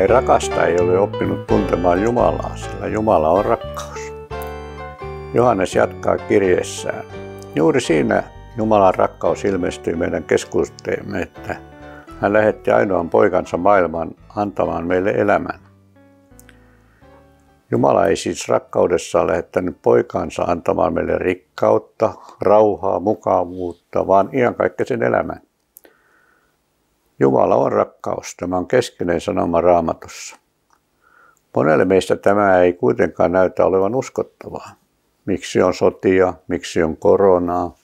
ei rakasta, ei ole oppinut tuntemaan Jumalaa, sillä Jumala on rakkaus. Johannes jatkaa kirjeessään. Juuri siinä Jumalan rakkaus ilmestyi meidän keskusteemme, että hän lähetti ainoan poikansa maailman antamaan meille elämän. Jumala ei siis rakkaudessaan lähettänyt poikaansa antamaan meille rikkautta, rauhaa, mukavuutta, vaan iankaikkisen elämän. Jumala on rakkaus. Tämä on keskeinen sanoma raamatussa. Monelle meistä tämä ei kuitenkaan näytä olevan uskottavaa. Miksi on sotia, miksi on koronaa,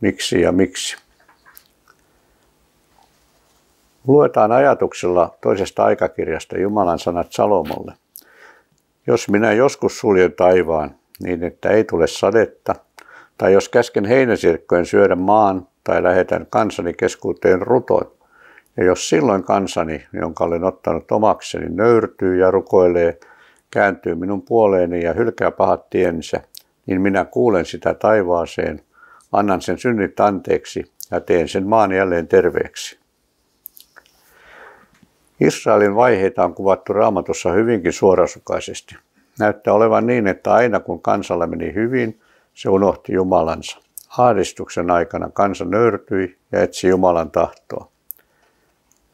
miksi ja miksi. Luetaan ajatuksella toisesta aikakirjasta Jumalan sanat Salomolle. Jos minä joskus suljen taivaan niin, että ei tule sadetta, tai jos käsken heinäsirkkojen syödä maan tai lähetän kansani keskuuteen rutoin, ja jos silloin kansani, jonka olen ottanut omakseni, nöyrtyy ja rukoilee, kääntyy minun puoleeni ja hylkää pahat tiensä, niin minä kuulen sitä taivaaseen, annan sen synnit anteeksi ja teen sen maan jälleen terveeksi. Israelin vaiheita on kuvattu raamatussa hyvinkin suorasukaisesti. Näyttää olevan niin, että aina kun kansalla meni hyvin, se unohti Jumalansa. Ahdistuksen aikana kansa nöyrtyi ja etsi Jumalan tahtoa.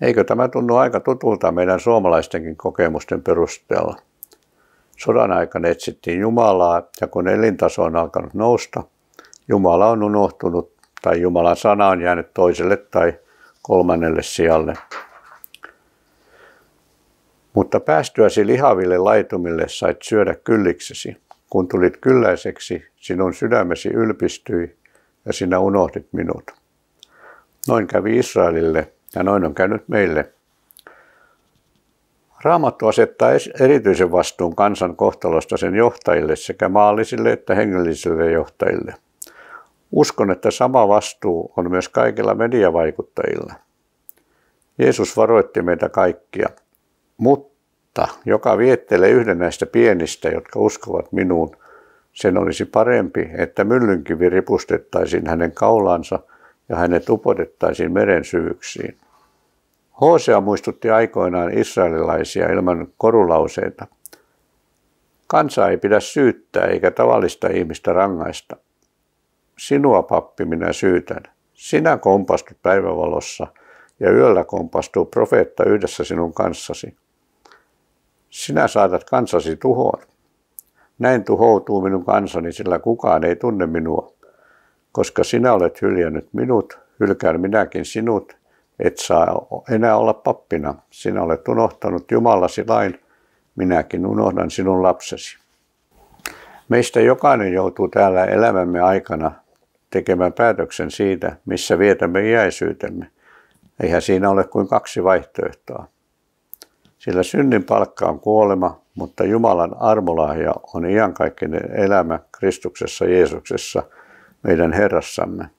Eikö tämä tunnu aika tutulta meidän suomalaistenkin kokemusten perusteella? Sodan aikana etsittiin Jumalaa ja kun elintaso on alkanut nousta, Jumala on unohtunut tai Jumalan sana on jäänyt toiselle tai kolmannelle sijalle. Mutta päästyäsi lihaville laitumille sait syödä kylliksesi. Kun tulit kylläiseksi, sinun sydämesi ylpistyi ja sinä unohdit minut. Noin kävi Israelille ja noin on käynyt meille. Raamattu asettaa erityisen vastuun kansan kohtalosta sen johtajille sekä maallisille että hengellisille johtajille. Uskon, että sama vastuu on myös kaikilla mediavaikuttajilla. Jeesus varoitti meitä kaikkia, mutta joka viettelee yhden näistä pienistä, jotka uskovat minuun, sen olisi parempi, että myllynkivi ripustettaisiin hänen kaulansa ja hänet upotettaisiin meren syvyksiin. Hosea muistutti aikoinaan israelilaisia ilman korulauseita. Kansa ei pidä syyttää eikä tavallista ihmistä rangaista. Sinua, pappi, minä syytän. Sinä kompastut päivävalossa ja yöllä kompastuu profeetta yhdessä sinun kanssasi. Sinä saatat kansasi tuhoon. Näin tuhoutuu minun kansani, sillä kukaan ei tunne minua. Koska sinä olet hyljännyt minut, hylkään minäkin sinut et saa enää olla pappina. Sinä olet unohtanut Jumalasi lain, minäkin unohdan sinun lapsesi. Meistä jokainen joutuu täällä elämämme aikana tekemään päätöksen siitä, missä vietämme iäisyytemme. Eihän siinä ole kuin kaksi vaihtoehtoa. Sillä synnin palkka on kuolema, mutta Jumalan armolahja on iankaikkinen elämä Kristuksessa Jeesuksessa, meidän Herrassamme.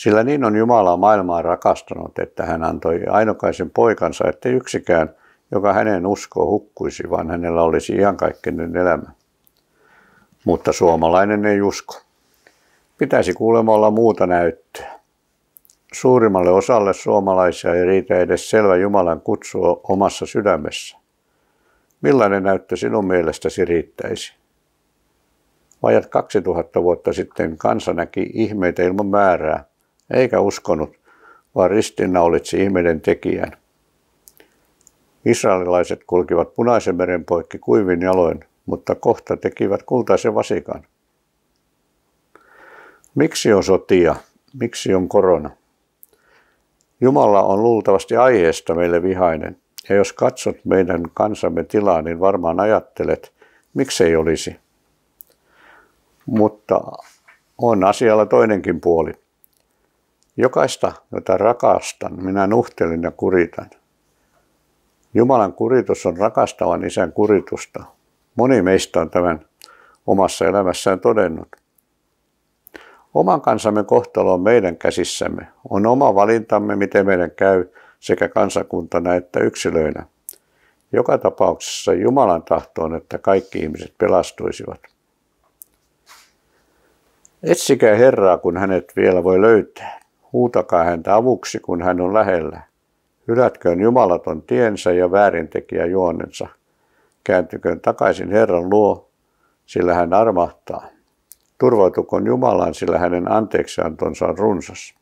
Sillä niin on Jumala maailmaa rakastanut, että hän antoi ainokaisen poikansa, että yksikään, joka hänen uskoo hukkuisi, vaan hänellä olisi iankaikkinen elämä. Mutta suomalainen ei usko. Pitäisi kuulemma olla muuta näyttöä. Suurimmalle osalle suomalaisia ei riitä edes selvä Jumalan kutsua omassa sydämessä. Millainen näyttö sinun mielestäsi riittäisi? Vajat 2000 vuotta sitten kansa näki ihmeitä ilman määrää, eikä uskonut, vaan ristiinnaulitsi ihmeiden tekijän. Israelilaiset kulkivat punaisen meren poikki kuivin jaloin, mutta kohta tekivät kultaisen vasikan. Miksi on sotia? Miksi on korona? Jumala on luultavasti aiheesta meille vihainen. Ja jos katsot meidän kansamme tilaa, niin varmaan ajattelet, miksei olisi. Mutta on asialla toinenkin puoli. Jokaista, jota rakastan, minä nuhtelin ja kuritan. Jumalan kuritus on rakastavan isän kuritusta. Moni meistä on tämän omassa elämässään todennut. Oman kansamme kohtalo on meidän käsissämme. On oma valintamme, miten meidän käy sekä kansakuntana että yksilöinä. Joka tapauksessa Jumalan tahto on, että kaikki ihmiset pelastuisivat. Etsikää Herraa, kun hänet vielä voi löytää. Huutakaa häntä avuksi, kun hän on lähellä. Hylätköön jumalaton tiensä ja väärintekijä juonensa. Kääntyköön takaisin Herran luo, sillä hän armahtaa. Turvautukoon Jumalaan, sillä hänen anteeksiantonsa on runsas.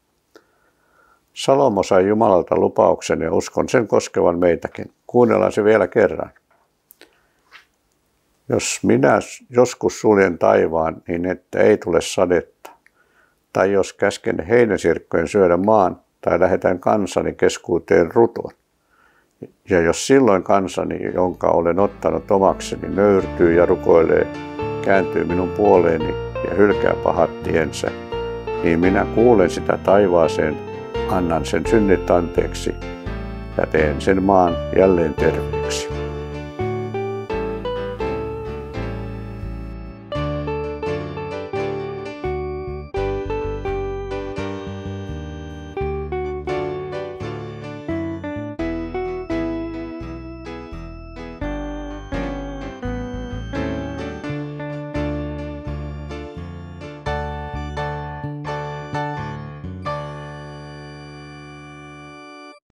Salomo sai Jumalalta lupauksen ja uskon sen koskevan meitäkin. Kuunnellaan se vielä kerran. Jos minä joskus suljen taivaan, niin että ei tule sadetta, tai jos käsken heinäsirkkojen syödä maan, tai lähetän kansani keskuuteen ruton, ja jos silloin kansani, jonka olen ottanut omakseni, nöyrtyy ja rukoilee, kääntyy minun puoleeni ja hylkää pahat tiensä, niin minä kuulen sitä taivaaseen, annan sen synnit anteeksi ja teen sen maan jälleen terveeksi.